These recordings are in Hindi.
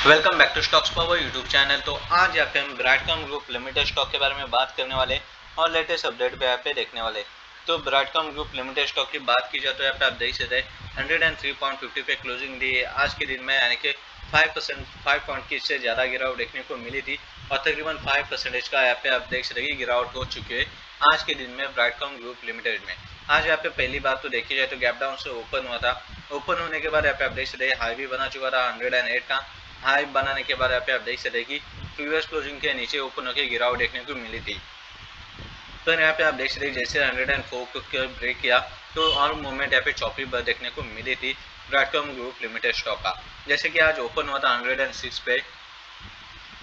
Welcome back to Stocks Power YouTube channel तो आज यहाँ पे हम ब्राडकॉम ग्रुप लिमिटेड स्टॉक के बारे में बात करने वाले और लेटेस्ट अपडेट पे यहाँ पे देखने वाले तो ब्राडकॉम ग्रुप लिमिटेड स्टॉक की बात की जाए तो यहाँ पे आप देख सकते हैं hundred and three point fifty पे क्लोजिंग दी है। आज के दिन में यानी कि फाइव परसेंट फाइव पॉइंट की इससे ज़्यादा गिरावट देखने को मिली थी और तकरीबन फाइव परसेंटेज का यहाँ पे आप देख सकते हैं गिरावट हो चुकी है आज के दिन में ब्राडकॉम ग्रुप लिमिटेड में। आज यहाँ पे पहली बात तो देखी जाए तो गैप डाउन से ओपन हुआ था। ओपन होने के बाद यहाँ पे आप देख सकते हाई भी बना चुका था हंड्रेड एंड एट का। हाई बनाने के यहाँ पे आप देख सकते कि प्रीवियस क्लोजिंग के नीचे ओपन होकर गिरावट देखने को मिली थी। तो यहाँ पे आप देख सकते जैसे हंड्रेड एंड फोर को ब्रेक किया तो और मूवमेंट यहाँ पे चौपी देखने को मिली थी ब्राडकॉम ग्रुप लिमिटेड स्टॉक का। जैसे कि आज ओपन हुआ था हंड्रेड एंड सिक्स पे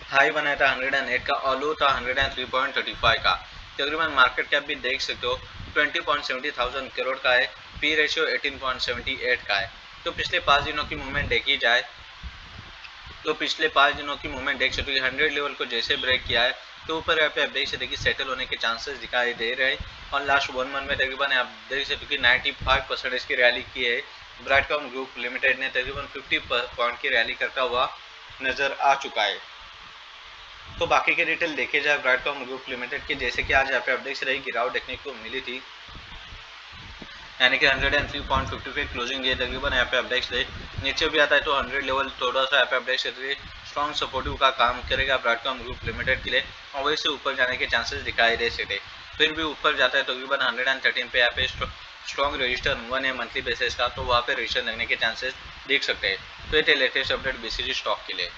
हाई बनाया था हंड्रेड एंड एट का, और लो था hundred and three point thirty five का। तकरीबन मार्केट कैप भी देख सकते हो twenty point seventy thousand crore का है P ratio eighteen point seventy eight का है। तो पिछले पाँच दिनों की मूवमेंट देखी जाए तो पिछले पाँच दिनों की मूवमेंट देख सकते हो। हंड्रेड लेवल को जैसे ब्रेक किया है तो ऊपर यहाँ पे आप देख सकते कि सेटल होने के चांसेस दिखाई दे रहे हैं। और लास्ट वन मंथ में तकरीबन आप देख सकते कि 95 परसेंटेज की रैली की है। ब्राडकॉम ग्रुप लिमिटेड ने तकरीबन 50 पॉइंट की रैली करता हुआ नज़र आ चुका है। तो बाकी के डिटेल देखे जाए ब्राडकॉम ग्रुप लिमिटेड के। जैसे कि आज यहाँ पे आप देख रहे गिरावट देखने को मिली थी। यानी कि hundred and three point fifty पे क्लोजिंग है तकरीबन यहाँ पे अपडेट्स दे नीचे भी आता है तो हंड्रेड लेवल थोड़ा सा अपडेट अपडेट्स स्ट्रॉन्ग सपोर्टिव का काम करेगा ब्राडकॉम ग्रुप लिमिटेड के लिए और वही से ऊपर जाने के चांसेस दिखाई दे सकते फिर भी ऊपर जाता है तकरीबन हंड्रेड एंड थर्टीन पे यहाँ पे स्ट्रॉन्ग रजिस्टर हुआ है मंथली बेसिस का तो वहाँ पे रजिस्टर लगने के चांसेस देख सकते हैं। तो ये थे लेटेस्ट अपडेट बी स्टॉक के लिए।